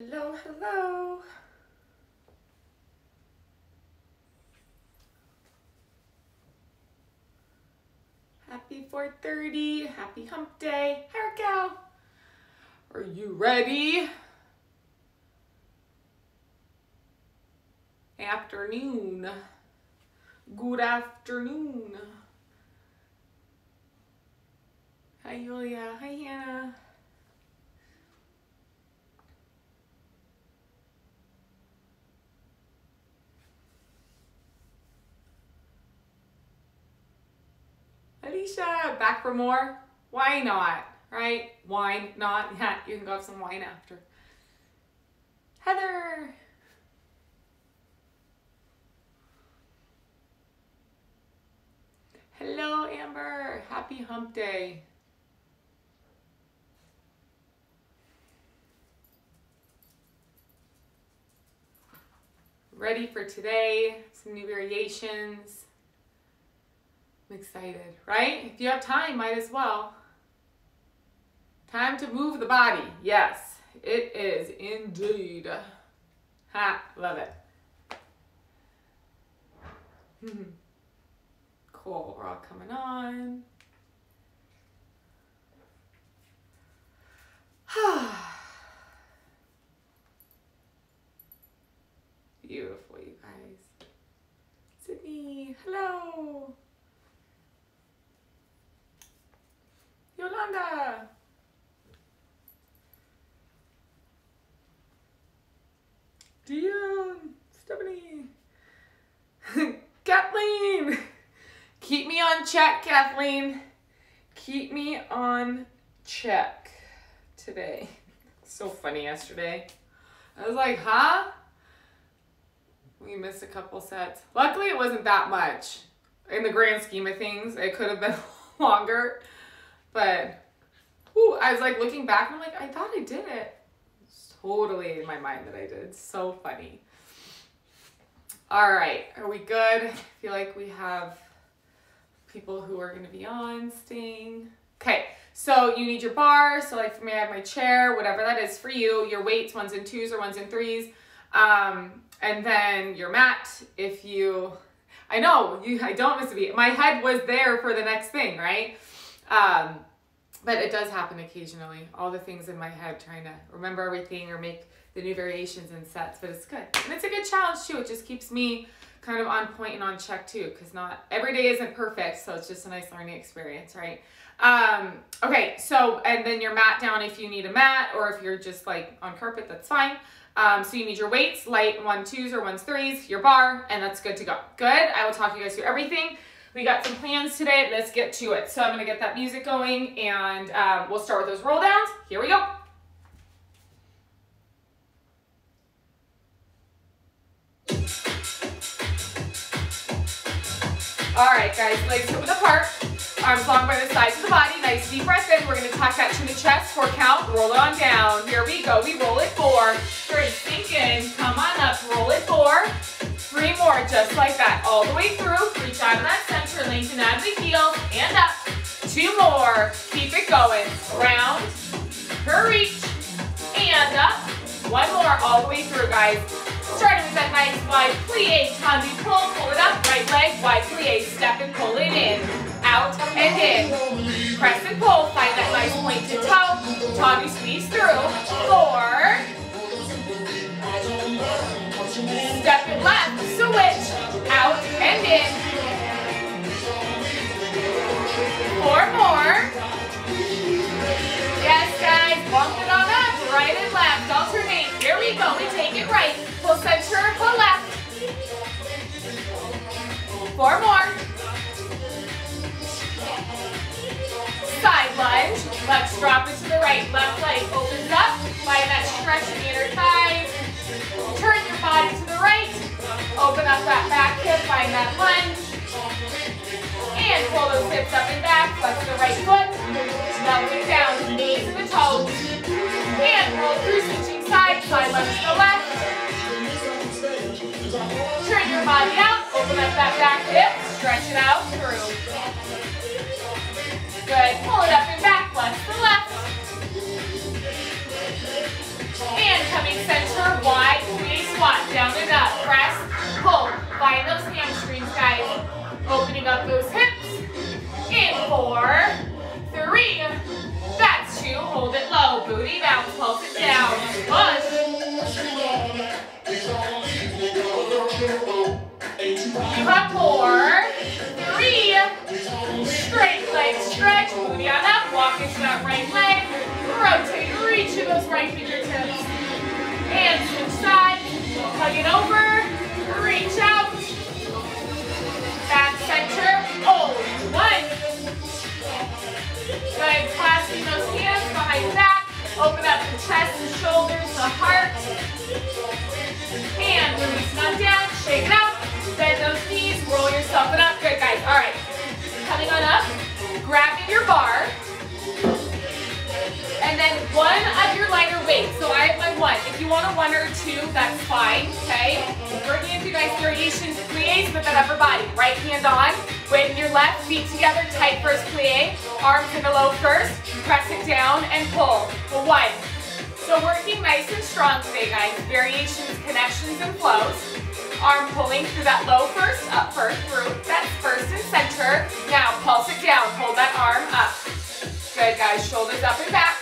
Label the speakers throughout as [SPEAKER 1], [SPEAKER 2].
[SPEAKER 1] Hello, hello. Happy 4.30, happy hump day. Hi, Raquel. Are you ready? Afternoon. Good afternoon. Hi, Julia. Hi, Hannah. Alicia, back for more? Why not? Right? Wine, not? Yeah, you can go have some wine after. Heather. Hello, Amber. Happy hump day. Ready for today? Some new variations. I'm excited, right? If you have time, might as well. Time to move the body. Yes, it is indeed. Ha, love it. cool, we're all coming on. Beautiful, you guys. Sydney, hello. Yolanda. Dion, Stephanie, Kathleen. Keep me on check, Kathleen. Keep me on check today. So funny yesterday. I was like, huh? We missed a couple sets. Luckily, it wasn't that much in the grand scheme of things. It could have been longer. But whew, I was like looking back and I'm like, I thought I did it. It's totally in my mind that I did. so funny. All right, are we good? I feel like we have people who are gonna be on staying. Okay, so you need your bar. So like for me, I have my chair, whatever that is for you, your weights, ones and twos or ones and threes. Um, and then your mat, if you, I know, you, I don't miss a beat. My head was there for the next thing, right? Um, but it does happen occasionally. All the things in my head trying to remember everything or make the new variations and sets, but it's good. And it's a good challenge too. It just keeps me kind of on point and on check too, because not every day isn't perfect. So it's just a nice learning experience, right? Um, okay, so, and then your mat down if you need a mat or if you're just like on carpet, that's fine. Um, so you need your weights, light one twos or ones threes, your bar, and that's good to go. Good, I will talk you guys through everything. We got some plans today. Let's get to it. So I'm going to get that music going and um, we'll start with those roll downs. Here we go. All right, guys, legs hip width apart. Arms long by the sides of the body. Nice deep breath in. We're going to tuck that to chest. Four count. Roll it on down. Here we go. We roll it four. Three. Sink in. Come on up. Roll it four. Three more, just like that. All the way through. Reach out of that center. Lengthen out of the heels. And up. Two more. Keep it going. Round. Per reach. And up. One more. All the way through, guys. Starting with that nice wide plie. Tendu pull. Pull it up. Right leg. Wide plie. Step and pull it in. Out and in. Press and pull. Find that nice pointed toe. Tendu squeeze through. Four. Switch, out and in. Four more. Yes, guys, bump it on up, right and left, alternate. Here we go, we take it right. Pull center, pull left. Four more. Side lunge, let's drop it to the right. Left leg opens up, find that stretch in the inner thighs. Turn your body to the right. Open up that back hip, find that lunge. And pull those hips up and back. Flex the right foot. Doubling down to knees and the toes. And roll through, switching sides. Side lunge to the left. Turn your body out. Open up that back hip. Stretch it out through. Good. Pull it up and back. Flex the left. And coming center, wide, plie squat, down and up, press, pull. Find those hamstrings, guys. Opening up those hips. In four, three, that's two, hold it low, booty bounce, pulse it down, push. Four, three, straight leg stretch, booty on up, walk into that right leg, rotate, reach to those right fingertips, and switch side. hug it over, reach out, back center, hold, want a one or two, that's fine, okay? We're gonna do guys variations, plies with that upper body. Right hand on, in your left, feet together, tight first plie, arms in the low first, press it down and pull. One. So working nice and strong today, guys. Variations, connections, and flows. Arm pulling through that low first, up first, through. That's first and center. Now pulse it down, hold that arm up. Good, guys. Shoulders up and back.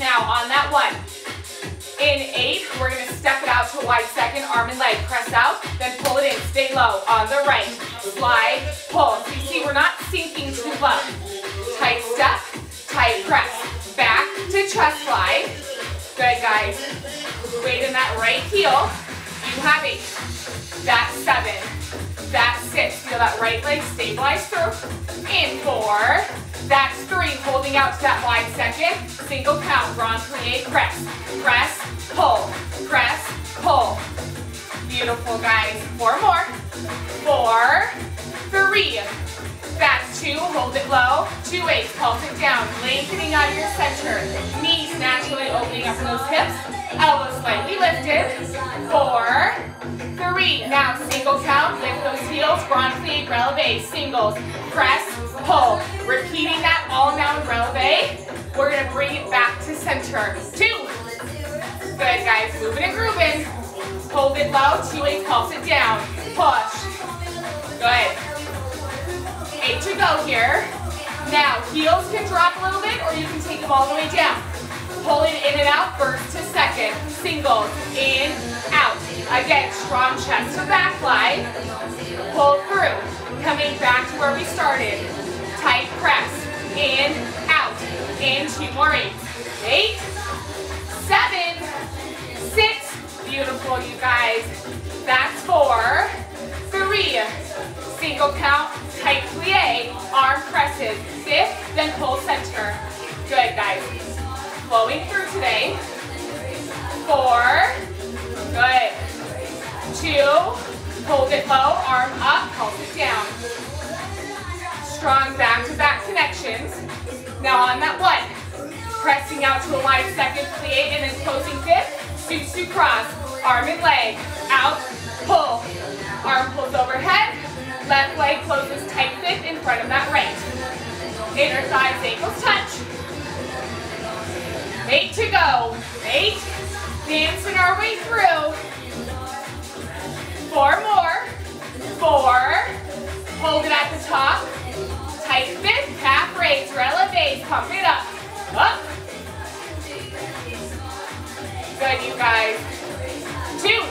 [SPEAKER 1] Now on that one. In eight, we're gonna step it out to wide second, arm and leg. Press out, then pull it in. Stay low. On the right. Slide, pull. So you see, we're not sinking too low. Tight step, tight press. Back to chest slide. Good, guys. Weight in that right heel. You have eight. That's seven. That's six. Feel that right leg stabilize through. In four. That's three, holding out to that wide second. Single count, grand plie, press, press, pull, press, pull. Beautiful, guys. Four more. Four, three. That's two, hold it low. two eight, pulse it down. Lengthening out of your center. Knees naturally opening up those hips. Elbows slightly lifted. Four, three. Now single count, lift those heels. Plie, releve, singles. Press, pull. Repeating that all down releve. We're gonna bring it back to center. Two. Good guys, moving and grooving. Hold it low, two eight, pulse it down. Push. Go here. Now, heels can drop a little bit or you can take them all the way down. Pulling in and out, first to second. Singles, in, out. Again, strong chest to back lie. Pull through. Coming back to where we started. Tight press. In, out. In, two more eight. Eight, seven, six. Beautiful, you guys. That's four, three. Single count, tight plie, arm presses. Fifth, then pull center. Good, guys. Flowing through today. Four, good. Two, hold it low, arm up, pulse it down. Strong back-to-back connections. Now on that one, pressing out to a wide second plie and then closing fifth, Sous-sus cross, arm and leg, out, pull. Arm pulls overhead, left leg closes tight fifth in front of that right. Inner thighs, ankles touch. Eight to go. Eight. Dancing our way through. Four more. Four. Hold it at the top. Tight fifth, calf raise, releve, pump it up. Up. Good, you guys. Two.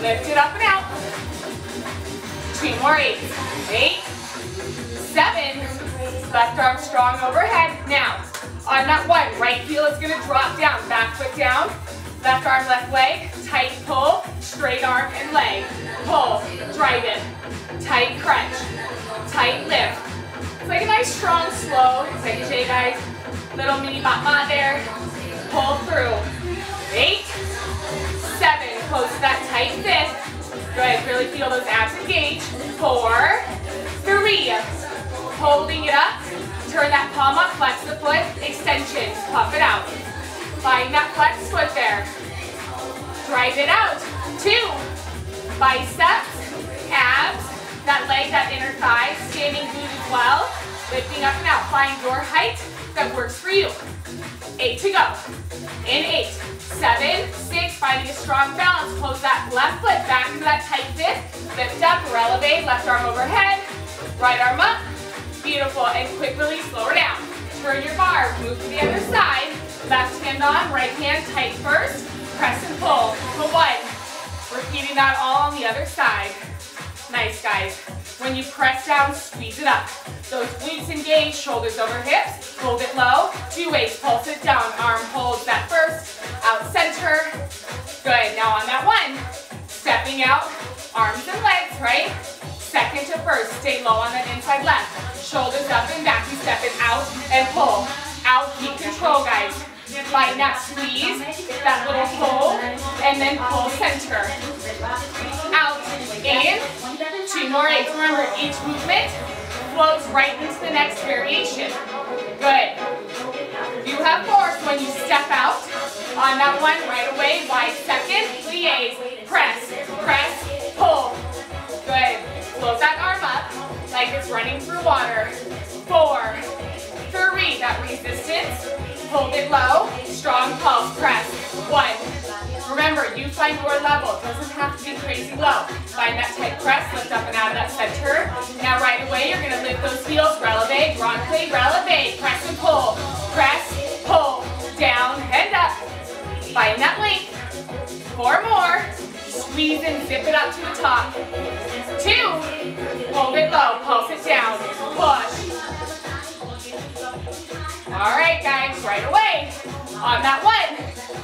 [SPEAKER 1] Lift it up and out. Two more eight. Eight. Seven. Left arm strong overhead. Now, on that one, right heel is gonna drop down. Back foot down. Left arm, left leg. Tight pull. Straight arm and leg. Pull. Drive it. Tight crunch. Tight lift. It's like a nice strong slow. Say J guys. Little mini bot there. Pull through. Eight. Seven. Close that tight fifth. Good. Really feel those abs engage. Four. Three. Holding it up. Turn that palm up, flex the foot, extension, puff it out. Find that flex foot there. Drive it out. Two. Biceps, abs, that leg, that inner thigh, standing glute as well. Lifting up and out. Find your height that works for you. Eight to go. in eight, seven, six, finding a strong balance. Close that left foot back into that tight fifth. Lift up, releve, left arm overhead, right arm up. Beautiful, and quick release, lower down. Turn your bar, move to the other side. Left hand on, right hand tight first. Press and pull for one. Repeating that all on the other side. Nice, guys. When you press down, squeeze it up. Those glutes engaged, shoulders over hips. Hold it low. Two ways, pulse it down. Arm holds that first. Out center. Good. Now on that one. Stepping out, arms and legs, right? Second to first. Stay low on that inside left. Shoulders up and back. You step it out and pull. Out, keep control, guys. Find that squeeze, that little pull, and then pull center. Out, in, two more eights. Remember, each movement flows right into the next variation. Good. You have force when you step out. On that one, right away, wide second, plie, press, press, pull. Good. Float that arm up like it's running through water. Four, three, that resistance. Hold it low, strong pulse, press. One, Remember, you find your level. It doesn't have to be crazy low. Find that tight press, lift up and out of that center. Now right away, you're gonna lift those heels, releve, plie, releve, press and pull. Press, pull, down, and up. Find that length. Four more. Squeeze and zip it up to the top. Two. Hold it low, pulse it down. Push. All right, guys, right away. On that one,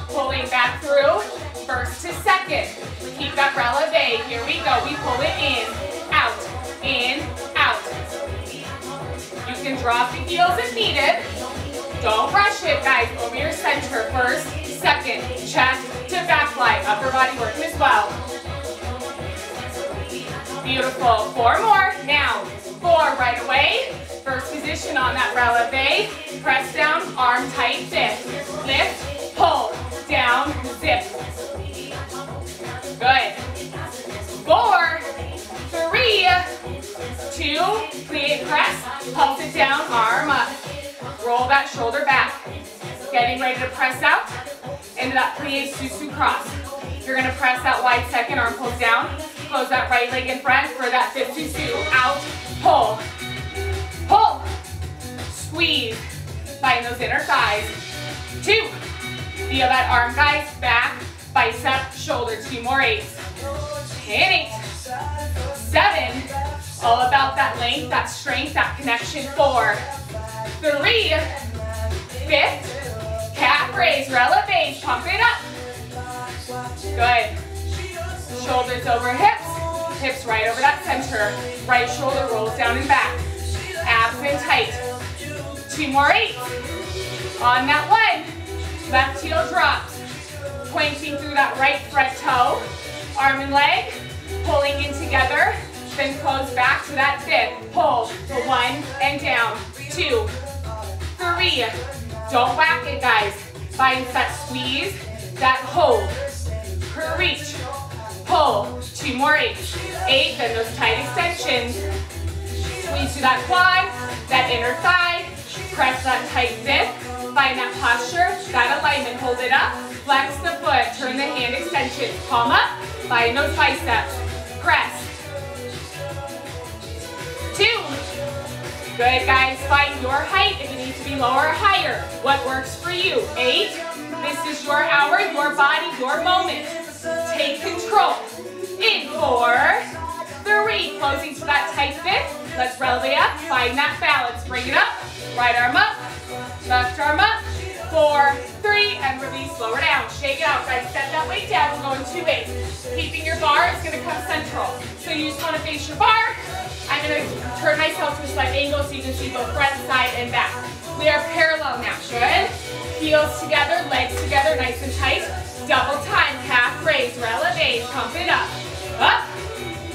[SPEAKER 1] pulling back through, first to second. Keep that releve. Here we go. We pull it in, out, in, out. You can drop the heels if needed. Don't rush it, guys. Over your center. First, second, chest to back fly. Upper body work as well. Beautiful. Four more. Now, four right away. First position on that releve. Press down, arm tight, fifth. Lift, pull, down, zip. Good. Four, three, two, plie press, pulse it down, arm up. Roll that shoulder back. Getting ready to press out into that plie sous-sus cross. You're gonna press that wide second, arm pulls down. Close that right leg in front for that fifth sous-sus. Out, pull, pull, squeeze. Find those inner thighs. Two. Feel that arm, guys. Back, bicep, shoulder. Two more eights. And eight. Seven. All about that length, that strength, that connection. Four. Three. Fifth. Calf raise, releve, pump it up. Good. Shoulders over hips. Hips right over that center. Right shoulder rolls down and back. Abs in tight. Two more eight. On that one. Left heel drops. Pointing through that right front toe. Arm and leg. Pulling in together. Then close back to that fifth. Pull for one and down. Two. Three. Don't whack it, guys. Find that squeeze, that hold. Reach. Pull. Two more eight. Eight, then those tight extensions. Squeeze to that quad, that inner thigh. Press that tight fifth. Find that posture, that alignment. Hold it up. Flex the foot. Turn the hand extension, Palm up. Find those biceps. Press. Two. Good, guys. Find your height. If it needs to be lower or higher. What works for you? Eight. This is your hour, your body, your moment. Take control. In four, three. Closing to that tight fit. Let's releve up. Find that balance. Bring it up. Right arm up. Left arm up. Four, three, and release. Lower down. Shake it out, guys. Set that weight down. We're going two ways. Keeping your bar is going to come central. So you just want to face your bar. I'm going to turn myself to a slight angle so you can see both front, side, and back. We are parallel now. Good. Heels together, legs together, nice and tight. Double time, calf raise, releve, pump it up. Up.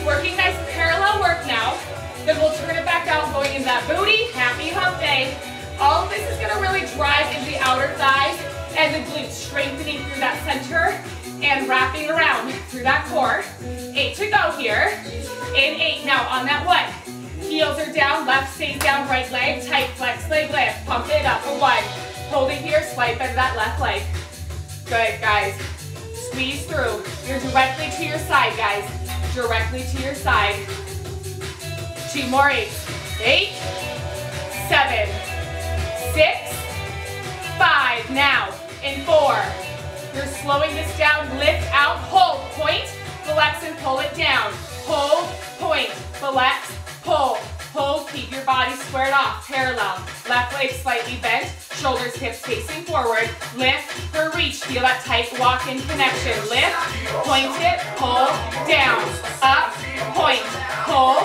[SPEAKER 1] Working nice parallel work now. Then we'll turn it back out, going into that booty. Happy hump day. All of this is going to really drive into the outer thighs and the glutes, strengthening through that center and wrapping around through that core. Eight to go here. In eight. Now on that one. Heels are down, left stays down, right leg, tight flex leg lift. Pump it up for one. Hold it here, swipe into that left leg. Good, guys. Squeeze through. You're directly to your side, guys. Directly to your side. Two more eights. Eight, seven, six, five. Now, in four. You're slowing this down. Lift out, hold, point, flex, and pull it down. Hold, point, flex, pull. Hold, keep your body squared off, parallel. Left leg slightly bent, shoulders, hips facing forward. Lift for reach, feel that tight walk-in connection. Lift, point it, pull, down. Up, point, pull,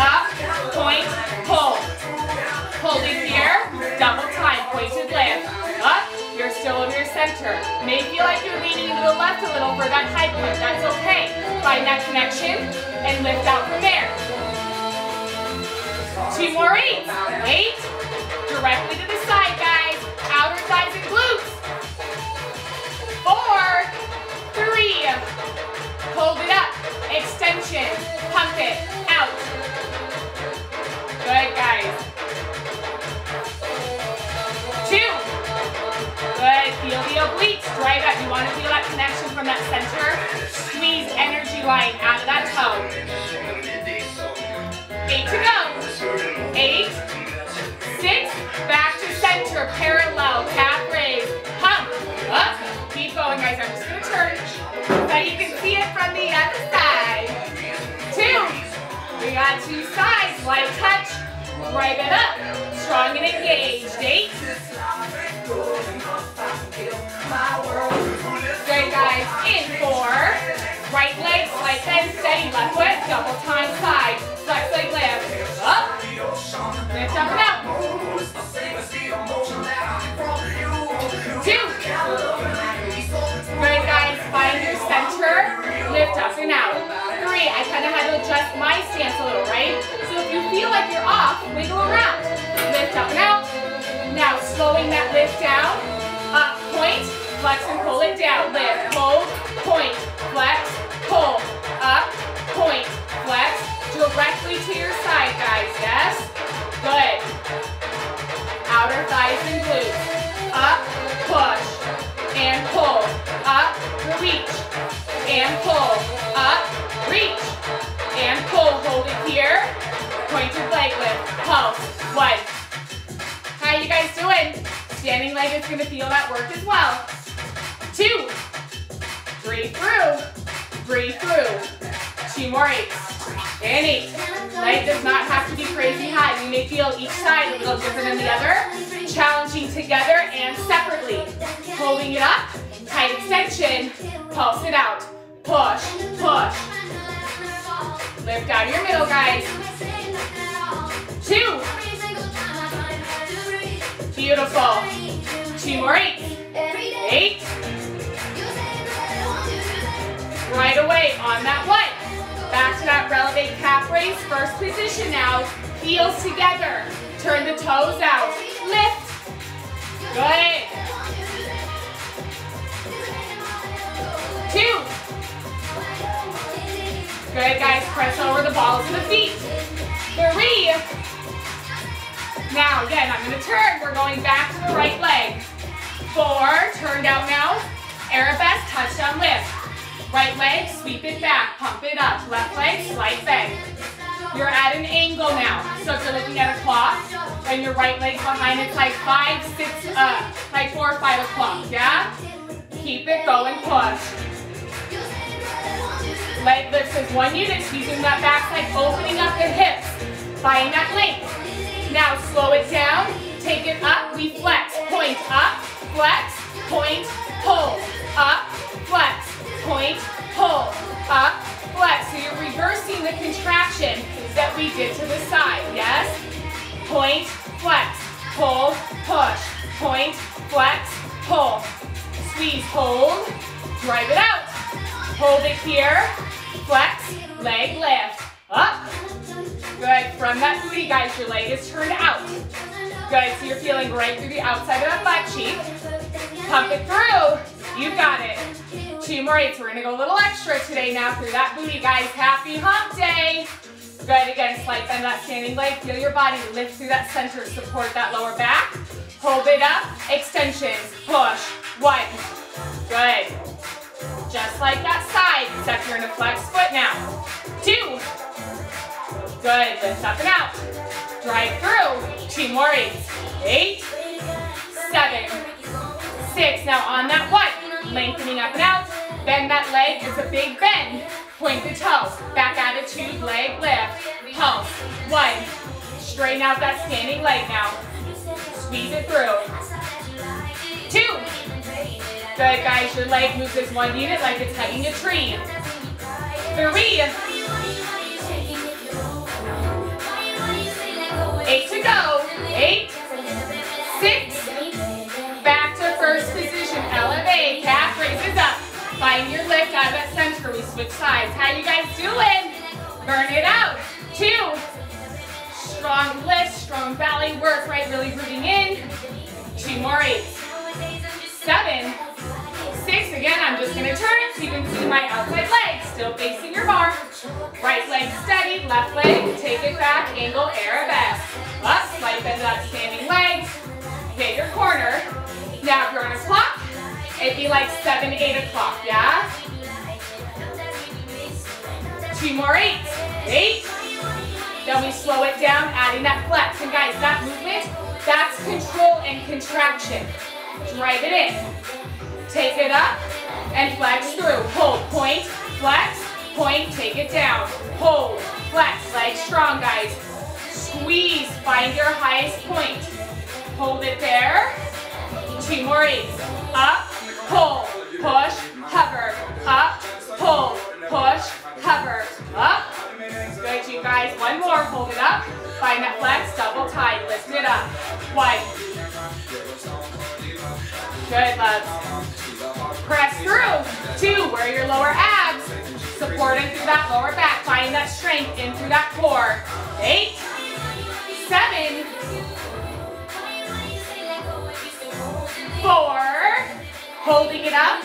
[SPEAKER 1] up, point, pull. Holding here, double time, pointed lift. Up, you're still in your center. May feel like you're leaning to the left a little for that high point. That's okay. Find that connection and lift out from there. Two more eights. Eight. Directly to the side, guys. Outer thighs and glutes. Four. Three. Hold it up. Extension. Pump it. Out. Good, guys. Two. Good. Feel the obliques. Drive up. You want to feel that connection from that center. Squeeze energy line out of that toe. Eight to go. Eight, six, back to center, parallel, calf raise, pump, up. Keep going, guys. I'm just gonna turn so you can see it from the other side. Two. We got two sides, light touch, drive it up, strong and engaged. Eight. Good, guys. In four. Right leg, slight bend, steady. Left foot, double time side. Flex leg lift. My stance a little, right? So if you feel like you're off, wiggle around. Lift up and out. Now slowing that lift down. Up, point, flex and pull it down. Lift, hold, point, flex, pull, up, point, flex, directly to your side, guys, yes? Good. Outer thighs and glutes. Up, push, and pull. Up, reach, and pull. Up, reach, and pull. Hold it here. Pointed leg lift. Pulse. One. How you guys doing? Standing leg is gonna feel that work as well. Two. Breathe through. Breathe through. Two more eights. And eight. Leg does not have to be crazy high. You may feel each side a little different than the other. Challenging together and separately. Holding it up. Tight extension. Pulse it out. Push. Push. Lift out your middle, guys. Two. Beautiful. Two more eight. Eight. Right away on that one. Back to that relevate calf raise. First position now. Heels together. Turn the toes out. Lift. Good. Two. Good, guys. Press over the balls of the feet. Three. Now, again, I'm going to turn. We're going back to the right leg. Four. Turned out now. Arabesque, touchdown lift. Right leg, sweep it back, pump it up. Left leg, slight bend. You're at an angle now. So if you're looking at a clock and your right leg's behind, it's like five, six, uh, like four or five o'clock, yeah? Keep it going, push. Leg lifts as one unit, squeezing that back backside, opening up the hips, find that length. Now slow it down, take it up, we flex, point up, flex, point, pull, up, flex, point, pull, up, flex. So you're reversing the contraction that we did to the side, yes? Point, flex, pull, push, point, flex, pull. Squeeze, hold, drive it out. Hold it here, flex, leg lift, up. Good, from that booty, guys, your leg is turned out. Good, so you're feeling right through the outside of that butt cheek. Pump it through, you got it. Two more eights. We're gonna go a little extra today now through that booty, guys. Happy hump day. Good, again, slight bend that standing leg. Feel your body lift through that center. Support that lower back. Hold it up. Extensions. Push. One, Good. Just like that side, except you're in a flex foot now. Two. Good, lift up and out. Drive through. Two more eights. Eight, seven, six. Now on that one, lengthening up and out. Bend that leg, it's a big bend. Point the toe, back attitude, leg lift. Pulse, one. Straighten out that standing leg now. Squeeze it through. Two. Good, guys, your leg moves as one unit like it's hugging a tree. Three. Eight to go. Eight, six, back to first position. Elevate, calf raises up. Find your lift out of that center. We switch sides. How you guys doing? Burn it out. Two. Strong lift, strong belly work, right? Really breathing in. Two more eights. My outside leg. Still facing your bar. Right leg steady, left leg, take it back, angle arabesque. Up, slight bend that standing leg. Hit your corner. Now if you're on a clock, it'd be like seven, eight o'clock, yeah? Two more eights. Eight. Then we slow it down, adding that flex. And guys, that movement, that's control and contraction. Drive it in. Take it up and flex through. Hold, point, flex, point, take it down. Hold, flex, legs strong, guys. Squeeze, find your highest point. Hold it there. Two more eights. Up, pull, push, hover. Up, pull, push, hover. Up. Good, you guys. One more. Hold it up. Find that flex, double tie. Lift it up. One. Good, loves. Press through. Two. Where your lower abs. Supporting through that lower back. Find that strength in through that core. Eight, seven, four, Holding it up.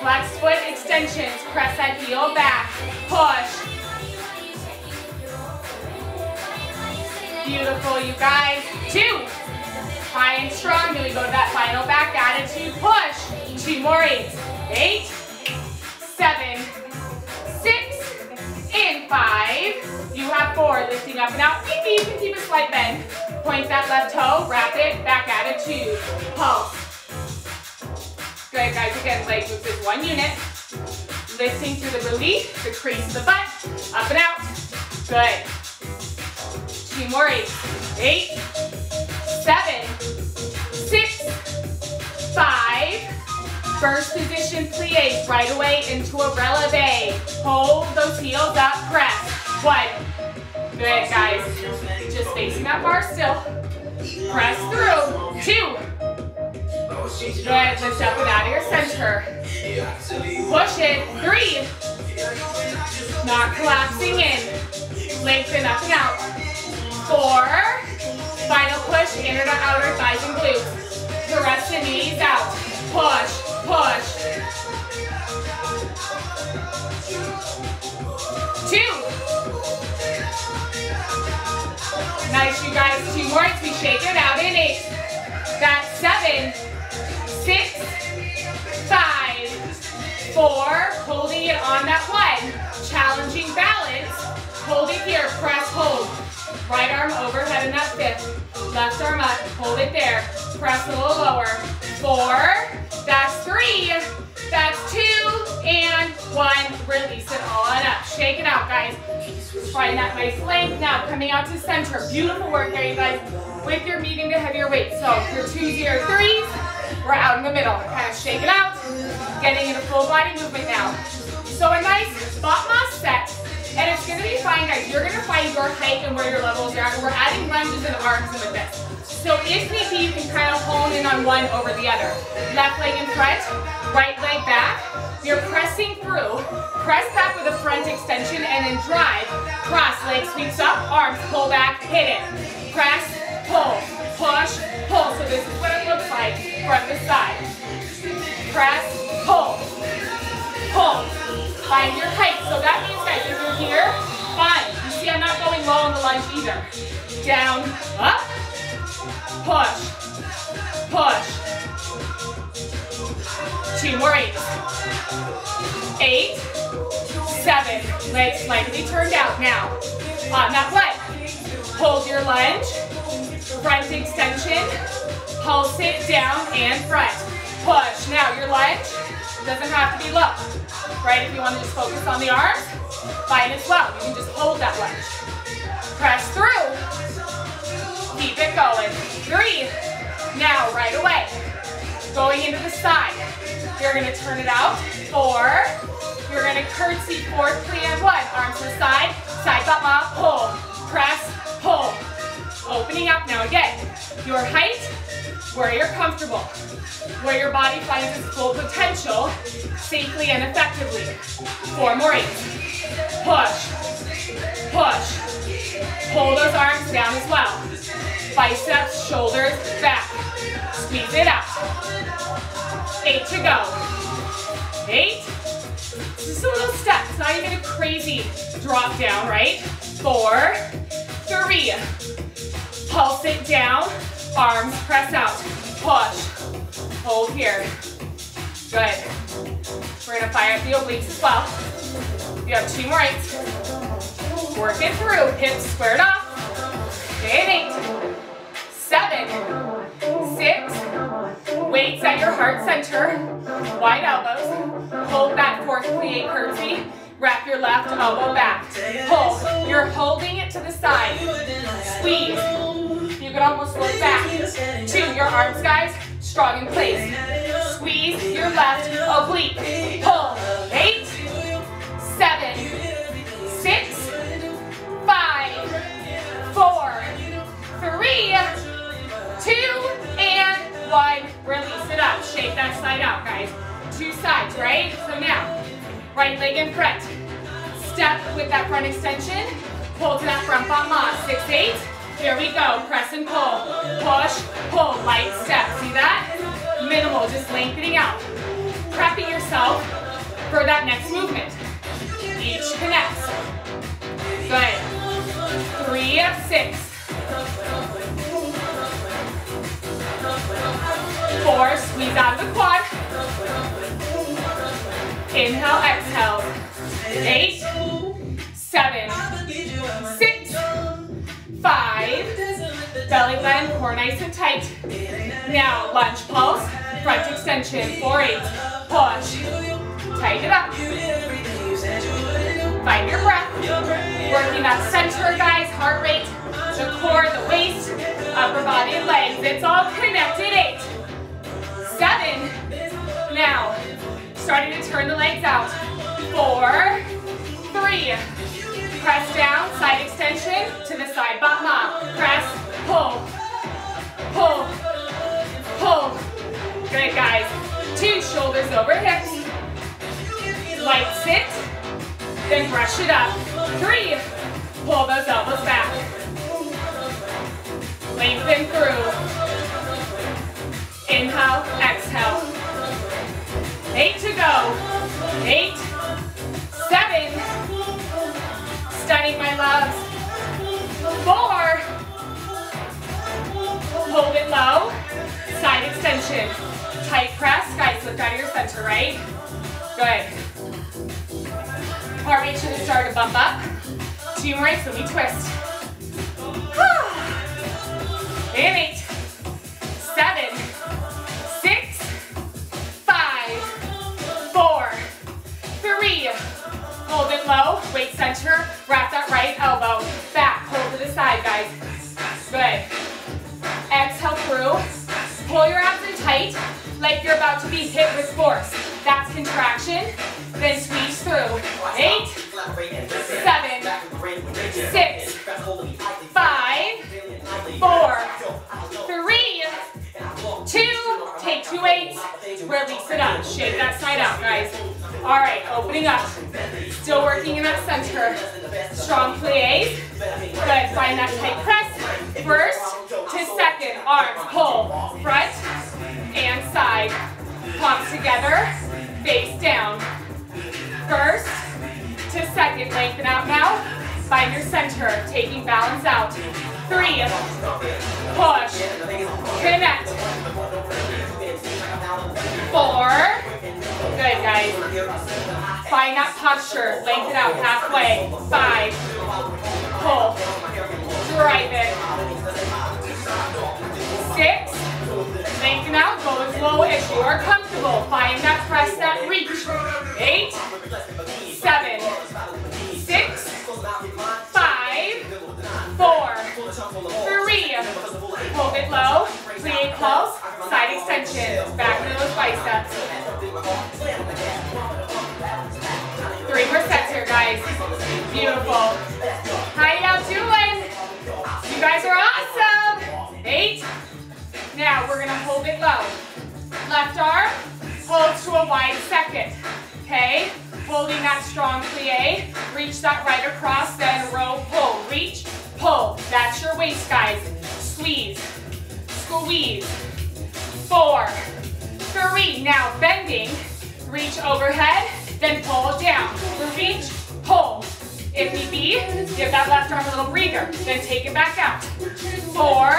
[SPEAKER 1] Flex foot extensions. Press that heel back. Push. Beautiful, you guys. Two. High and strong. Then we go to that final back attitude. Push. Two more eights. Eight. Seven. And five. You have four. Lifting up and out. Maybe you can keep a slight bend. Point that left toe. Wrap it. Back attitude. Pulse. Good, guys. Again, leg moves is one unit. Lifting through the relief, the crease of the butt. Up and out. Good. Two more eight. Eight, seven, six, five. First position plie right away into a releve. Hold those heels up, press. One. Good, guys. Just facing that bar still. Press through. Two. Good, lift up and out of your center. Push it. Three. Not collapsing in. Lengthen up and out. Four. Final push, inner to outer thighs and glutes. Press the knees out. Push, push. Two. Nice, you guys. Two more we shake it out in eight. That's seven, six, five, four. Holding it on that one. Challenging balance. Hold it here. Press, hold. Right arm overhead in that fifth. Left arm up. Hold it there. Press a little lower. Four. That's three. That's two. And one. Release it all on up. Shake it out, guys. Find that nice length. Now coming out to center. Beautiful work there, you guys. With your medium to heavier weight. So your two zero threes, we're out in the middle. Kind of shake it out. Getting into full body movement now. So a nice spot moss set. And it's gonna be fine, guys. You're gonna find your height and where your levels are at. We're adding lunges and arms in with this. So if need be, you can kind of hone in on one over the other. Left leg in front, right leg back. You're pressing through. Press back with a front extension and then drive. Cross, leg sweeps up, arms pull back, hit it. Press, pull, push, pull. So this is what it looks like from the side. Press, pull, pull. Find your height. So that means, guys, if you're here, fine. You see, I'm not going low on the lunge either. Down, up, push, push. Two more eights. eight, seven. Legs slightly turned out. Now, on that plank, hold your lunge, front extension, pulse it down and front. Push. Now, your lunge doesn't have to be low, right? If you want to just focus on the arms, fine as well. You can just hold that lunge. Press through. Keep it going. Breathe. Now, right away. Going into the side. You're gonna turn it out. Four. You're gonna curtsy four, three, and one. Arms to the side. Side up pull. Press, pull. Opening up now again. Your height, where you're comfortable. Where your body finds its full potential, safely and effectively. Four more eight. Push. Push. Pull those arms down as well. Biceps, shoulders, back. Squeeze it out. Eight to go. Eight. Just a little step. It's not even a crazy drop down, right? Four, three. Pulse it down. Arms press out. Push. Hold here. Good. We're gonna fire up the obliques as well. You have two more eights. Work it through. Hips squared off. Stay eight. Weights at your heart center. Wide elbows. Hold that fourth plie curtsy. Wrap your left elbow back. Pull. You're holding it to the side. Squeeze. Almost look back. Two. Your arms, guys, strong in place. Squeeze your left oblique. Pull. Eight. Seven. Six. Five. Four. Three. Two. And one. Release it up. Shake that side out, guys. Two sides, right? So now, right leg in front. Step with that front extension. Pull to that front bama. Six, eight. Here we go. Press and pull. Push, pull. Light step. See that? Minimal. Just lengthening out. Prepping yourself for that next movement. Each connects. Good. Three of six. Four, squeeze out of the quad. Inhale, exhale. Eight, seven, six, five. Belly bend, core nice and tight. Now, lunge pulse, front extension, four, eight. Push. Tighten it up. Find your breath. Working that center, guys. Heart rate, the core, the waist, upper body legs. It's all connected. Eight, seven. Now, starting to turn the legs out. Four, three. Press down, side extension to the side, bama. Press, pull, pull, pull. Good, guys. Two, shoulders over hips. Light sit, then brush it up. Three, pull those elbows back. Lengthen through. Inhale, exhale. Eight to go. Eight, seven. Stunning, my loves. Four. Hold it low. Side extension. Tight press. Guys, look out of your center, right? Good. Heart rate should started to bump up. Two more eights, let me twist. Eight, seven, Hold it low, weight center. Wrap that right elbow back. Hold to the side, guys. Good. Exhale through. Pull your abs in tight, like you're about to be hit with force. That's contraction. Then squeeze through. Eight, seven, six, five, four, take two weights, release it up. Shake that side out, guys. All right, opening up. Still working in that center. Strong plies. Eh? Good, find that tight press. First to second, arms pull, front and side. Palms together, face down. First to second, lengthen out now. Find your center, taking balance out. Three, push, connect. Four, Good, guys. Find that posture. Lengthen out halfway. Five. Pull. Drive it. Six. Lengthen out. Go as low as you are comfortable. Find that press, that reach. Eight. Seven. Four. Three. Hold it low. Plie pulse. Side extension. Back to those biceps. Three more sets here, guys. Beautiful. How y'all doing? You guys are awesome. Eight. Now we're gonna hold it low. Left arm holds to a wide second. Okay? Holding that strong plie. Reach that right across, then row, pull. Reach, pull. That's your waist, guys. Squeeze, squeeze. Four, three. Now bending. Reach overhead, then pull down. Reach, pull. If need be, give that left arm a little breather. Then take it back out. Four,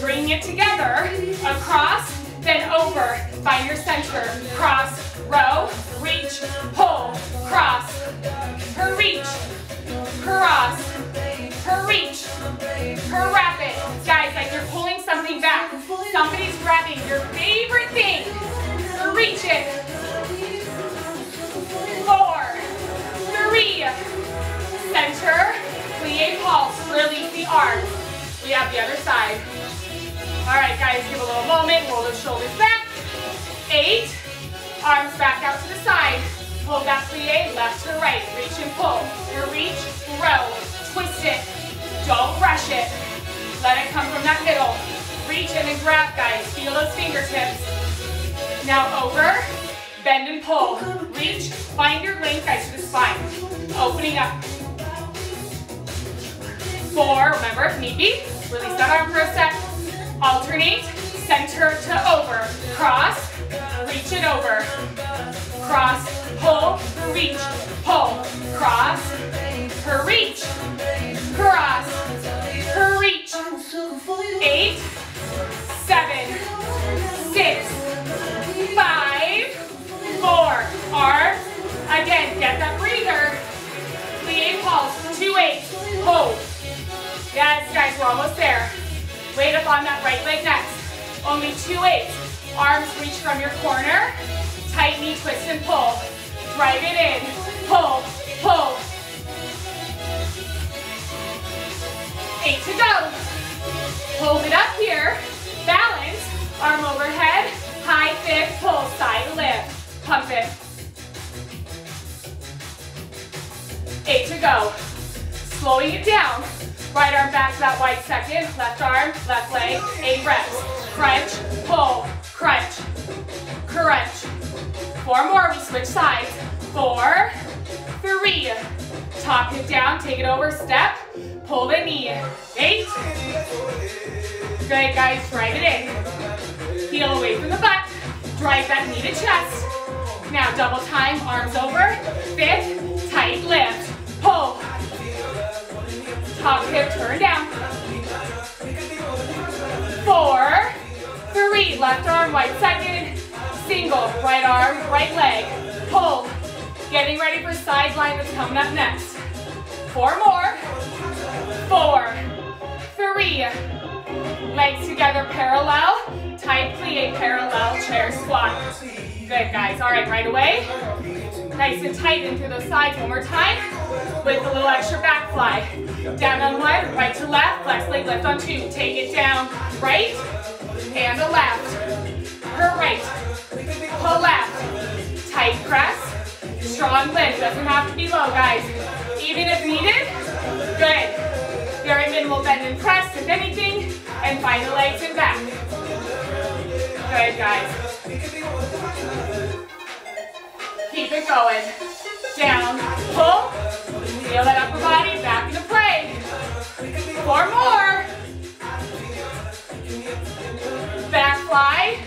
[SPEAKER 1] bring it together, across, then over. Find your center. Cross, row, reach, pull, cross, reach, cross, her reach, her rapid. Guys, like you're pulling something back. Somebody's grabbing your favorite thing. Reach it. Four, three, center, plie pulse, release the arms. We have the other side. All right, guys, give a little moment, roll those shoulders back. Eight, arms back out to the side. Hold that plie left to right, reach and pull. Your reach, row, twist it. Don't rush it. Let it come from that middle. Reach and then grab, guys. Feel those fingertips. Now over, bend and pull. Reach, find your length, guys, to the spine. Opening up. Four, remember, if need be, release that arm for a sec. Alternate, center to over. Cross, reach it over. Cross, pull, reach, pull. Cross, her reach. Cross, her reach. Eight, seven, six, five, four. Arms, again, get that breather. Plie pulse, two eight, hold. Yes, guys, we're almost there. Weight up on that right leg next. Only two eights. Arms reach from your corner. Tight knee twist and pull. Drive it in. Pull, pull. Eight to go. Hold it up here. Balance. Arm overhead. High fifth, pull, side lift. Pump it. Eight to go. Slowing it down. Right arm back to that wide second. Left arm, left leg. Eight reps. Crunch, pull, crunch, crunch. Four more, we switch sides. Four, three. Top it down, take it over, step. Pull the knee. Eight. Good, guys, drive it in. Heel away from the butt. Drive that knee to chest. Now double time, arms over. Fifth, tight lift. Pull. Top hip, turn down. Four, three, left arm, right second, single, right arm, right leg, pull. Getting ready for sideline that's coming up next. Four more, four, three, legs together parallel, tight plie, parallel chair squat. Good guys, all right, right away. Nice and tight in through those sides one more time with a little extra back fly. Down on one, right to left, flex leg lift on two. Take it down, right, and a left. Her right, pull left. Tight press, strong lift. Doesn't have to be low, guys. Even if needed, good. Very minimal bend and press, if anything, and find the legs and back. Good, guys. Keep it going. Down, pull, feel that upper body, back into play. Four more. Back fly,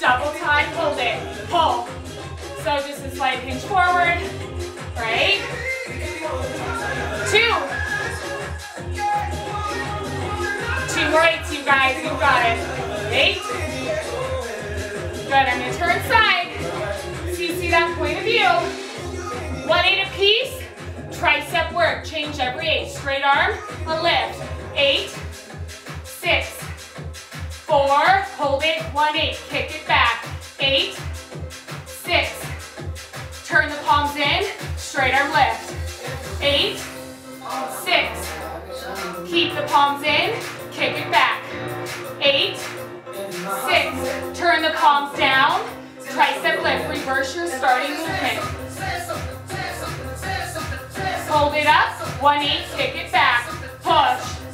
[SPEAKER 1] double time, hold it, pull. So just a slight hinge forward, right? Two. Two more eights, you guys, you got it. Eight. Good, I'm gonna turn side. So you see that point of view. One eight apiece. Tricep work. Change every eight. Straight arm, a lift. Eight, six, four. Hold it. One eight. Kick it back. Eight, six. Turn the palms in. Straight arm lift. Eight, six. Keep the palms in. Kick it back. Eight, six. Turn the palms down. Tricep lift. Reverse your starting movement. Hold it up. One eight. Kick it back. Push.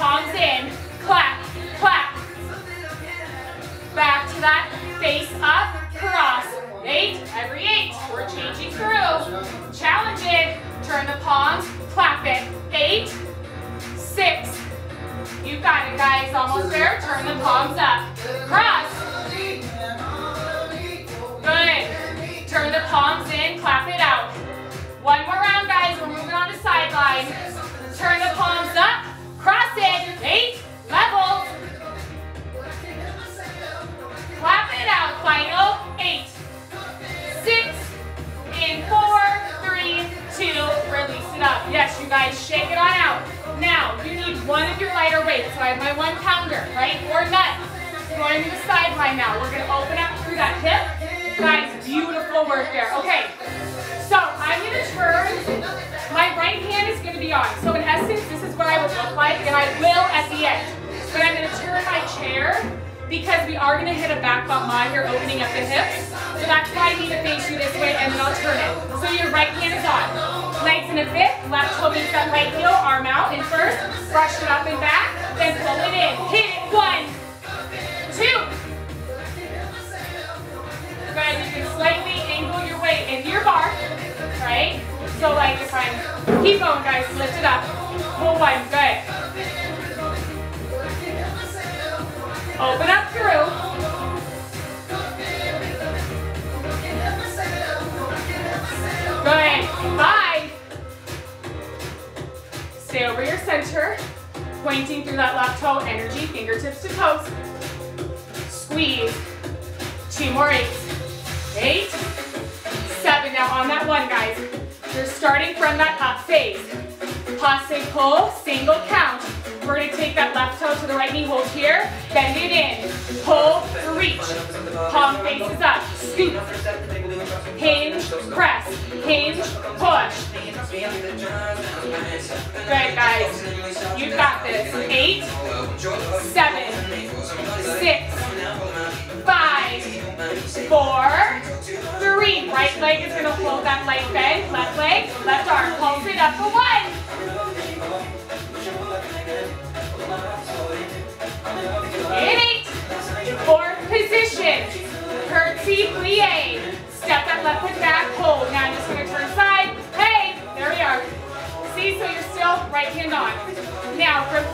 [SPEAKER 1] Palms in. Clap. Clap. Back to that. Face up. Cross. Eight. Every eight. We're changing through. Challenge it. Turn the palms. Clap it. Eight. Six. You got it, guys. Almost there. Turn the palms up. Cross. Good. Turn the palms in. Clap it out. One more round, guys. We're moving on to sideline. Turn the palms up. Cross it. Eight. Level. Clap it out. Final. Eight. Six. In four, three, two. Release it up. Yes, you guys. Shake it on out. Now, you need one of your lighter weights. So I have my one pounder, right? Or nut. Going to the sideline now. We're going to open up through that hip. Guys, beautiful work there. Okay, so I'm going to turn, my right hand is going to be on. So in essence, this is what I would look like, and I will at the end. But I'm going to turn my chair because we are going to hit a back bump here, opening up the hips. So that's why I need to face you this way, and then I'll turn it. So your right hand is on. Legs in a fifth, left toe meets that right heel, arm out in first, brush it up and back, then pull it in. Hit it, one, two. Good, you can slightly weight into your bar, right? So like if I'm, keep going guys, lift it up. Pull one, good. Open up Pull, single count. We're gonna take that left toe to the right knee, hold here, bend it in. Pull, reach. Palm faces up, scoop. Hinge, press. Hinge, push. Good, guys. you've got this. Eight, seven, six, five, four, three. Right leg is gonna hold that light bend. Left leg, left arm. Pulse it up for one.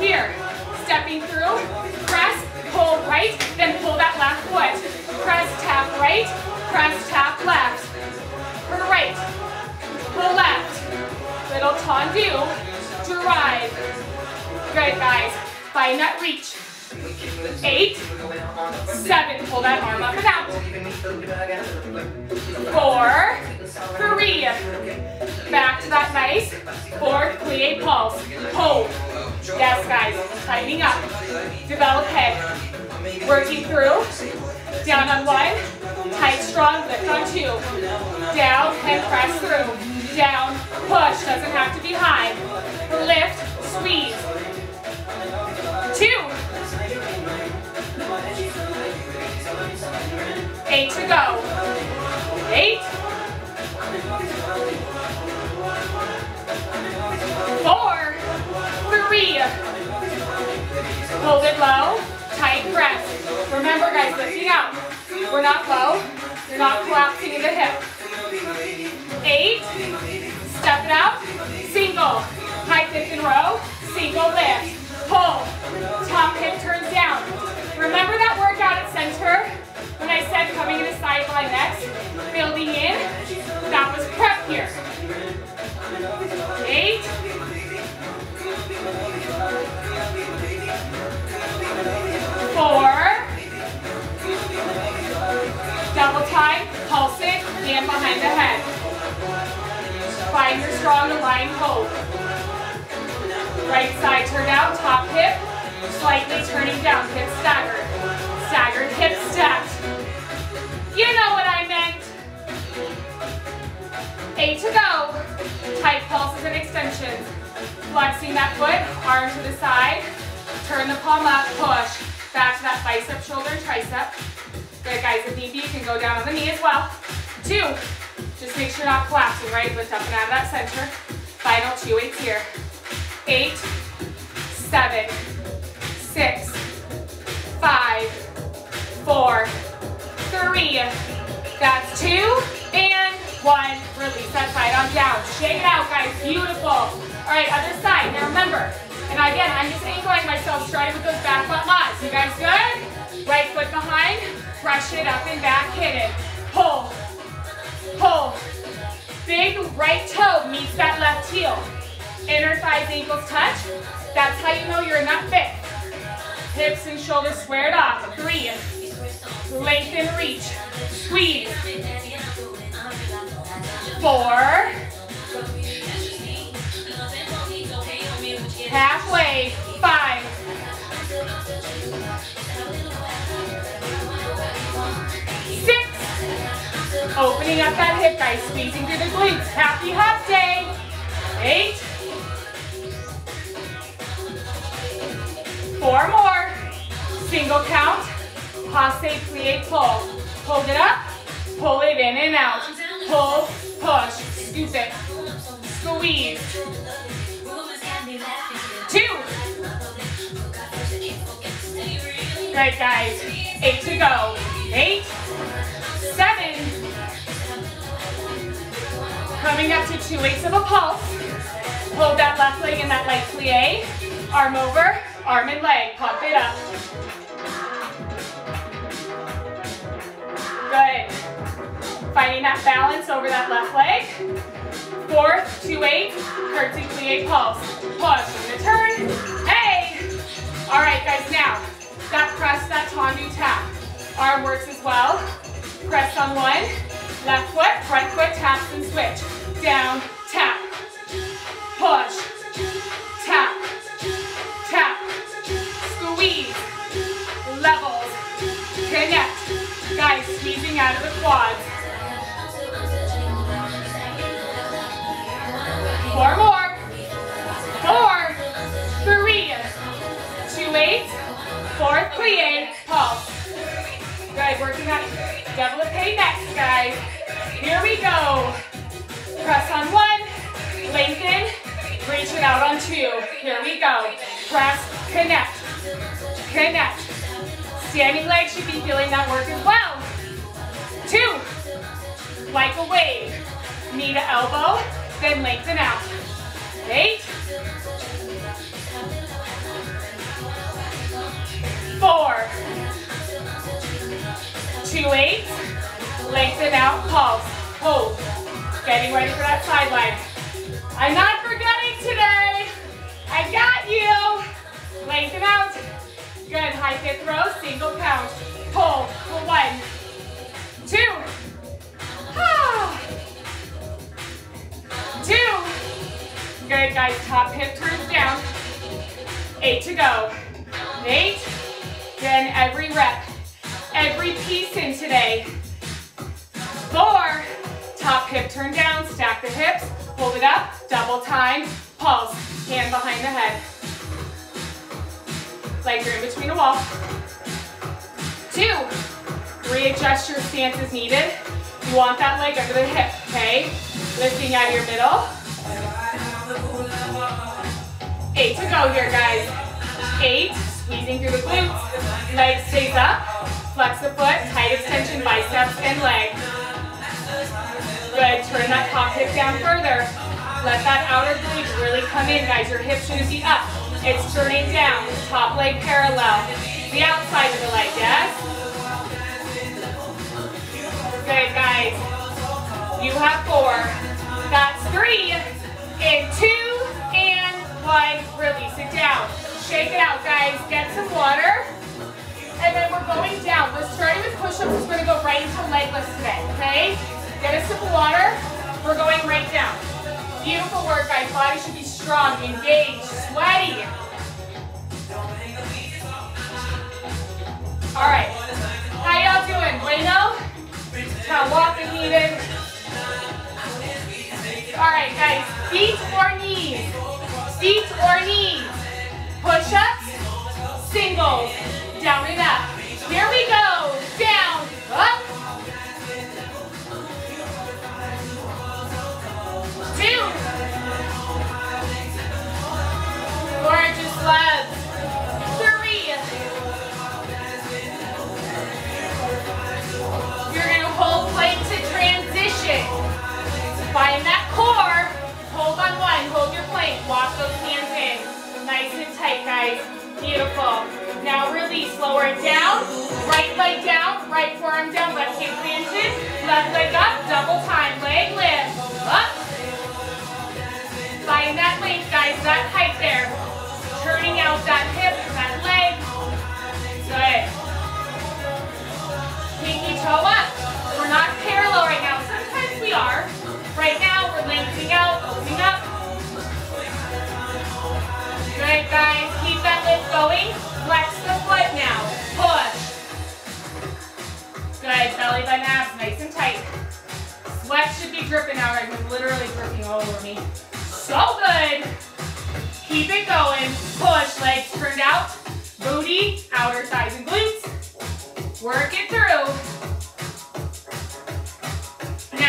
[SPEAKER 1] Here, stepping through, and press through. Down, push, doesn't have to be high. Lift, squeeze. Two. Eight to go. Eight. Four. Three. Hold it low. Tight press. Remember guys, lifting out. We're not low. You're not collapsing in the hip. Eight, step it out, single. High fifth and row, single lift. Pull, top hip turns down. Remember that workout at center when I said coming in a side line next, building in, that was prep here. Eight, four, double time, pulse it, hand behind the head. Find your strong aligned hold. Right side turn out, top hip, slightly turning down, hip staggered. Staggered, hip stacked. You know what I meant. Eight to go. Tight pulses and extensions. Flexing that foot, arm to the side. Turn the palm up, push. Back to that bicep, shoulder, tricep. Good, guys. If need be, you can go down on the knee as well. Two. Just make sure not collapsing, right? Lift up and out of that center. Final two weights here. Eight, seven, six, five, four, three. That's two and one. Release that side on down. Shake it out, guys. Beautiful. All right, other side. Now remember, and again, I'm just anchoring myself, starting with those thighs, ankles touch. That's how you know you're in that fit. Hips and shoulders squared off. Three. Lengthen, reach. Squeeze. Four. Halfway. Five. Six. Opening up that hip, guys. Squeezing through the glutes. Happy hop day. Eight. Four more. Single count. Passe, plie, pull. Hold it up. Pull it in and out. Pull, push, scoop it. Squeeze. Two. Great, guys. Eight to go. Eight. Seven. Coming up to two weights of a pulse. Hold that left leg in that light plie. Arm over, arm and leg. Pump it up. Good. Finding that balance over that left leg. Four, two, eight, curtsy plie pulse. Push, and a turn. Hey! All right, guys, now, that press, that tendu tap. Arm works as well. Press on one, left foot, right foot, taps and switch. Down, tap, push, tap, squeeze, levels, connect. Guys, squeezing out of the quads. Parallel. The outside of the leg, yes? Good, guys. You have four. That's three, and two, and one. Release it down. Shake it out, guys. Get some water. And then we're going down. We're starting with push-ups. We're going to go right into leg lifts today, okay? Get a sip of water. We're going right down. Beautiful work, guys. Body should be strong, engaged, sweaty. All right. How y'all doing? Bueno? Now walking needed. All right, guys. Feet or knees? Feet or knees? Push-ups, singles, down and up. Here we go. Down, up. Two. Gorgeous legs. Transition. Find that core. Hold on one, hold your plank. Walk those hands in. Nice and tight, guys. Beautiful. Now release, lower it down. Right leg down, right forearm down, left hand planted. Left leg up, double time. Leg lift. Up. Find that length, guys, that height there. Turning out that hip, that leg. Good. Pinky toe up. We're not parallel right now. We are. Right now, we're lengthening out, opening up. Good, guys. Keep that lift going. Flex the foot now. Push. Good. Belly button abs, nice and tight. Sweat should be dripping out right now. Literally dripping all over me. So good. Keep it going. Push. Legs turned out. Booty, outer thighs and glutes. Work it through.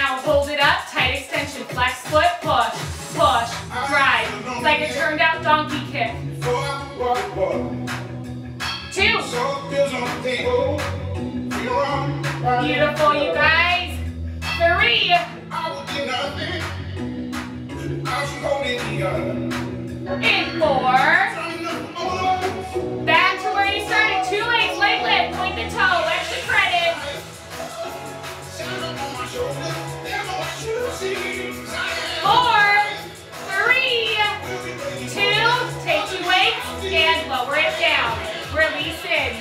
[SPEAKER 1] Now hold it up. Tight extension. Flex foot. Push. Push. Drive. Like a turned out donkey kick. Two. Beautiful, you guys. Three. And four. Back to where you started. Two legs, leg lift, point the toe, weights and lower it down. Release in.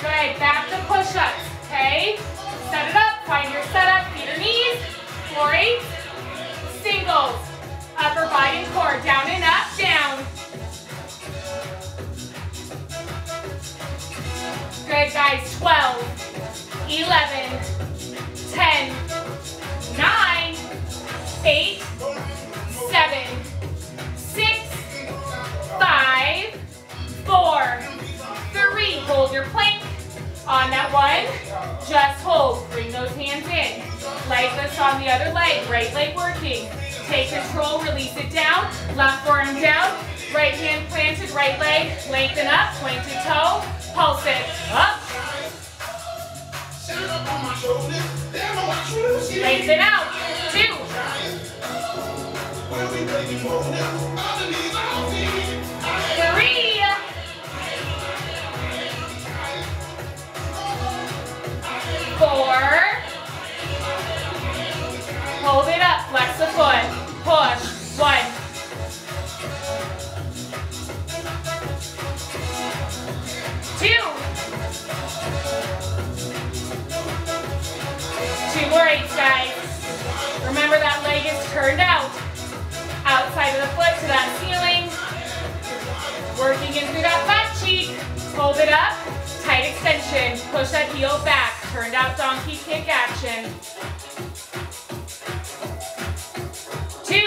[SPEAKER 1] Good, back to push-ups, okay? Set it up, find your setup, feet or knees, floor eight, singles, upper body and core, down and up, down. Good, guys, 12, 11, 10, 9, 8, 7, 6, 5, 4, 3. Hold your plank on that one. Just hold. Bring those hands in. Leg lift on the other leg. Right leg working. Take control. Release it down. Left forearm down. Right hand planted. Right leg. Lengthen up. Pointed toe. Pulse it. Up. Lengthen out. Two. Three. Turned out. Outside of the foot to that ceiling. Working in through that butt cheek. Hold it up. Tight extension. Push that heel back. Turned out donkey kick action. Two.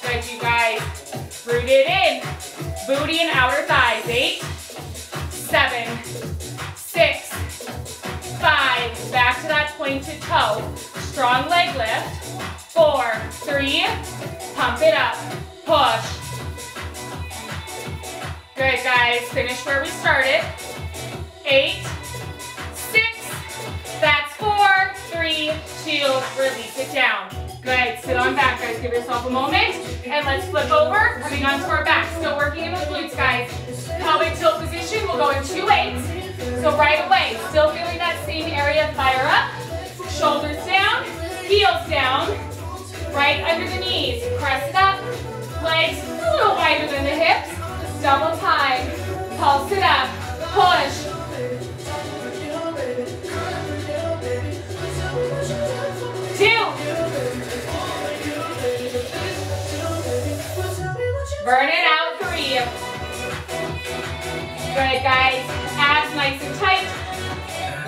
[SPEAKER 1] Good, you guys. Root it in. Booty and outer thighs. Eight, seven, six, five. Back to that pointed toe. Strong leg lift. Four, three. Pump it up. Push. Good, guys. Finish where we started. Eight, six. That's four, three, two. Release it down. Good. Sit on back, guys. Give yourself a moment. And let's flip over, coming onto our back. Still working in the glutes, guys. Pelvic tilt position. We'll go in two eights. So right away, still feeling that same area fire up. Shoulders down, heels down. Right under the knees, press it up. Legs a little wider than the hips. Double time. Pulse it up. Push. Two. Burn it out, three. Good, guys. Abs nice and tight.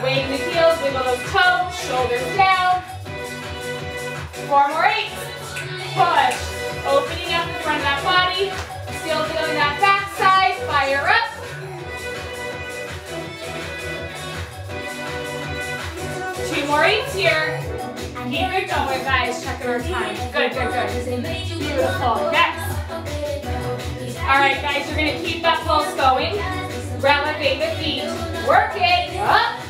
[SPEAKER 1] Wave the heels, wiggle those toes, shoulders down. Four more It going, guys. Check our time. Good, good, good. Beautiful. Next. All right, guys, you're gonna keep that pulse going. Relevate the feet. Work it. Up.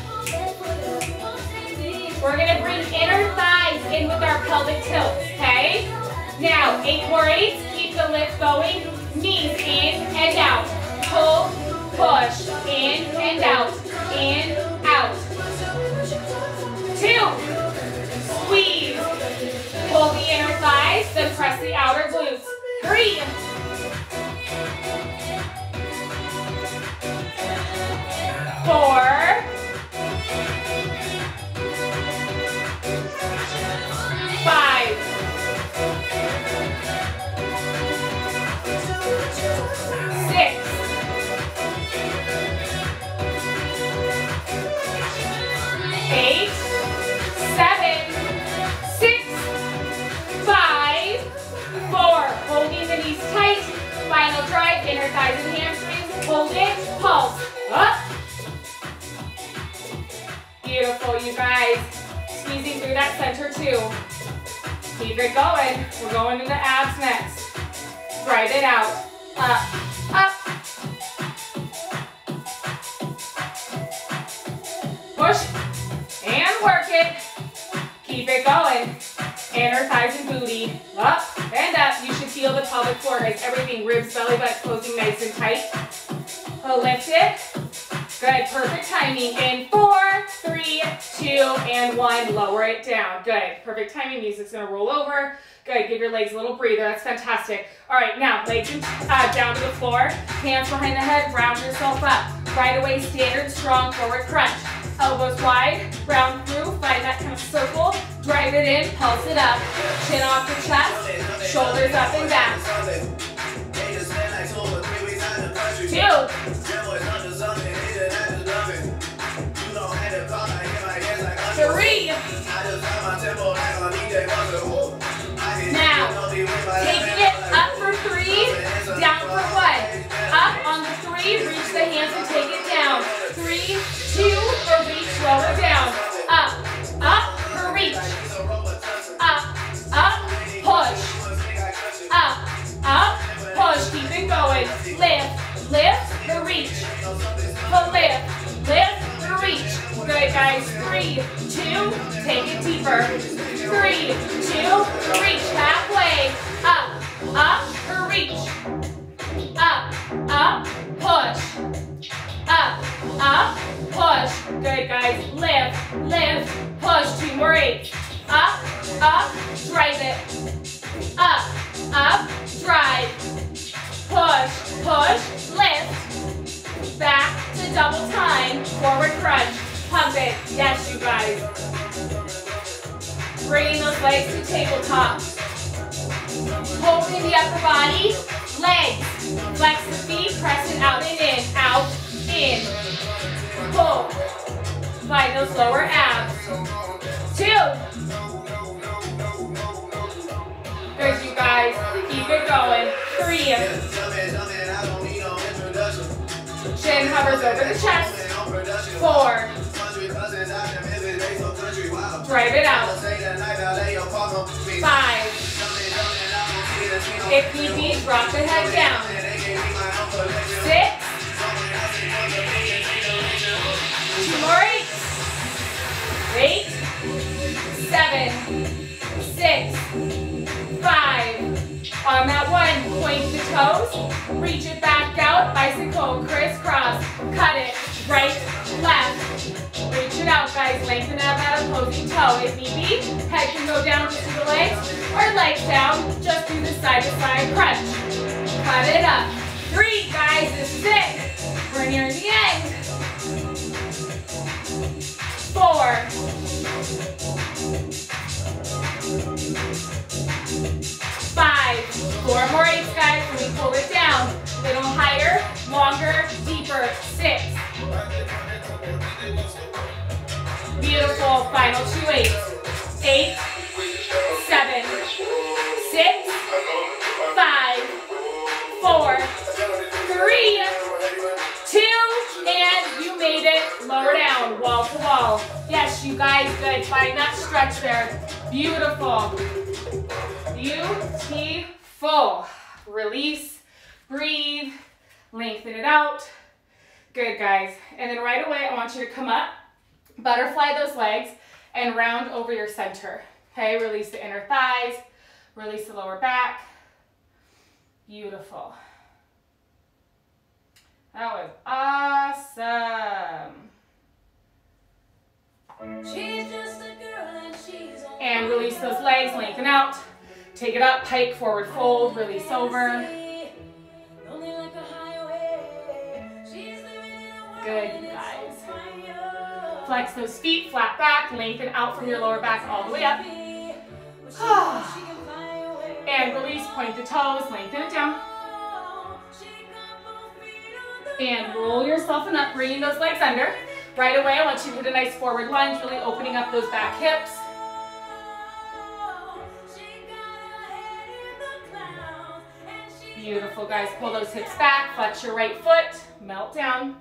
[SPEAKER 1] We're gonna bring inner thighs in with our pelvic tilts, okay? Now, eight more eights. Keep the lift going. Knees in and out. Pull, push, in and out. In, Three. Thighs and hamstrings. Hold it. Pulse. Up. Beautiful, you guys. Squeezing through that center too. Keep it going. We're going into abs next. Drive it out. Up, up. Push and work it. Keep it going. Inner thighs and booty. Up and up. You should feel the pelvic floor, guys. Everything, ribs, belly butt closing nice and tight. So lift it. Good, perfect timing. In four, three, two, and one. Lower it down. Good, perfect timing. knees. Music's gonna roll over. Good, give your legs a little breather. That's fantastic. All right, now legs uh, down to the floor. Hands behind the head. Round yourself up. Right away, standard strong forward crunch. Elbows wide, round through. Find that kind of circle. Drive it in, pulse it up. Chin off the chest. Shoulders up and back. Two. Three. Now, taking it up for three, down for one. Up on the three, reach the hands and take it down. Three, two, or reach, lower down. Up, up, reach. Up, up, push. Up, up, push. Keep it going. Lift, lift, the reach. The lift, lift, the reach. Good, guys. Three, two, take it deeper. Three, two, reach halfway. Up, up, reach. Up, up, push. Up, up, push. Good, guys. Lift, lift, push. Two more eight. Up, up, drive it. Up, up, drive. Push, push, lift. Back to double time. Forward crunch. Pump it. Yes, you guys. Bringing those legs to tabletop. Holding the upper body. Legs. Flex the feet. Press it out and in. Out, in. Pull. Find those lower abs. Two. Good, you guys. Keep it going. Three. Chin hovers over the chest. Four. Drive it out. Five. If need be, drop the head down. Six. Seven. Six. Five. On that one, point the toes. Reach it back out. Bicycle, crisscross. Cut it. Right, left. Reach it out, guys. Lengthen out that opposing toe. If need be, head can go down to the legs, or legs down, just do the side-to-side crunch. Cut it up. Three, guys. This is it. We're near the end. Four. Four more eights, guys. Let we pull it down. Little higher, longer, deeper, six. Beautiful, final two eights. Eight, seven, six, five, four, three, two, and you made it. Lower down, wall to wall. Yes, you guys, good. Find that stretch there. Beautiful. Beautiful. Release, breathe, lengthen it out. Good, guys. And then right away, I want you to come up, butterfly those legs, and round over your center. Okay, release the inner thighs, release the lower back. Beautiful. That was awesome. And release those legs, lengthen out. Take it up, pike, forward fold, release over. Good, you guys. Flex those feet, flat back, lengthen out from your lower back all the way up. and release, point the toes, lengthen it down. And roll yourself and up, bringing those legs under. Right away, I want you to hit a nice forward lunge, really opening up those back hips. Beautiful, guys. Pull those hips back, flex your right foot, melt down.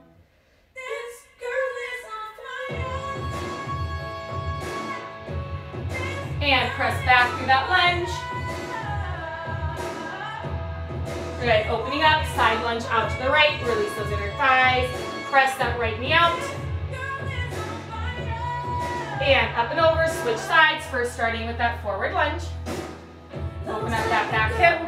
[SPEAKER 1] And press back through that lunge. Good, opening up, side lunge out to the right, release those inner thighs, press that right knee out. And up and over, switch sides, first starting with that forward lunge. Open up that back hip.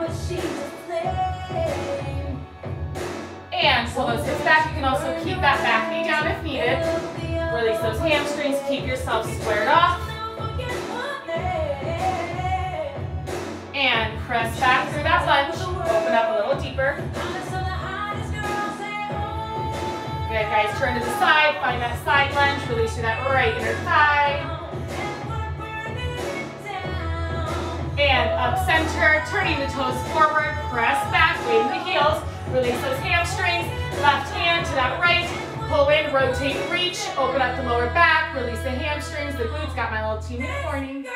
[SPEAKER 1] And pull those hips back. You can also keep that back knee down if needed. Release those hamstrings, keep yourself squared off. And press back through that lunge. Open up a little deeper. Good, guys. Turn to the side. Find that side lunge. Release through that right inner thigh. And up center. Turning the toes forward. Press back. Wave the heels. Release those hamstrings. Left hand to that right. Pull in, rotate, reach. Open up the lower back. Release the hamstrings, the glutes. Got my little team in the morning.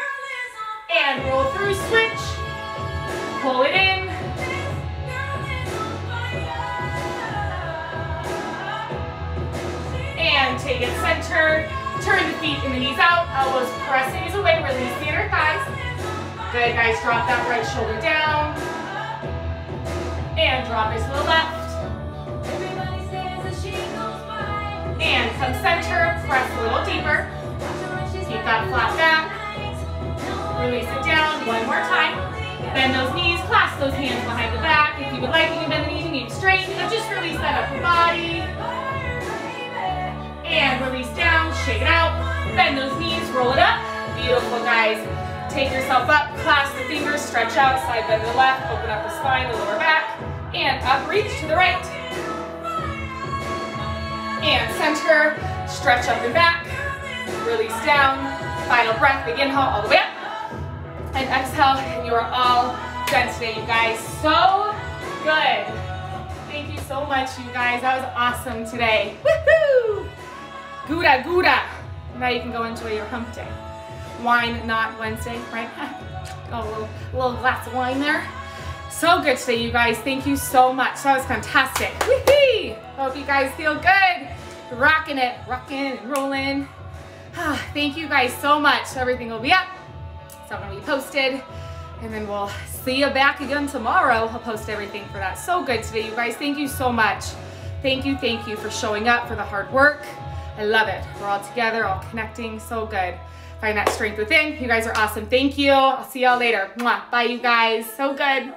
[SPEAKER 1] And roll through, switch. Pull it in. And take it center. Turn the feet and the knees out. Elbows press knees away. Release the inner thighs. Good, guys. Drop that right shoulder down. And drop it to the left. And come center. Press a little deeper. Keep that flat back. Release it down. One more time. Bend those knees, clasp those hands behind the back. If you would like, you can bend the knees and keep straight, but just release that upper body. And release down, shake it out. Bend those knees, roll it up. Beautiful, guys. Take yourself up, clasp the fingers, stretch out, side bend to the left, open up the spine, the lower back, and up, reach to the right. And center, stretch up and back, release down, final breath, big inhale all the way up and exhale, and you are all done today, you guys. So good. Thank you so much, you guys. That was awesome today. Woohoo! Gouda, Gouda. Now you can go enjoy your hump day. Wine not Wednesday, right? Got oh, a little, little glass of wine there. So good today, you guys. Thank you so much. That was fantastic. Hope you guys feel good. Rocking it, rocking and rolling. Ah, thank you guys so much. Everything will be up it's not gonna be posted. And then we'll see you back again tomorrow. I'll post everything for that. So good today, you guys. Thank you so much. Thank you, thank you for showing up, for the hard work. I love it. We're all together, all connecting. So good. Find that strength within. You guys are awesome. Thank you. I'll see y'all later. Mwah. Bye, you guys. So good.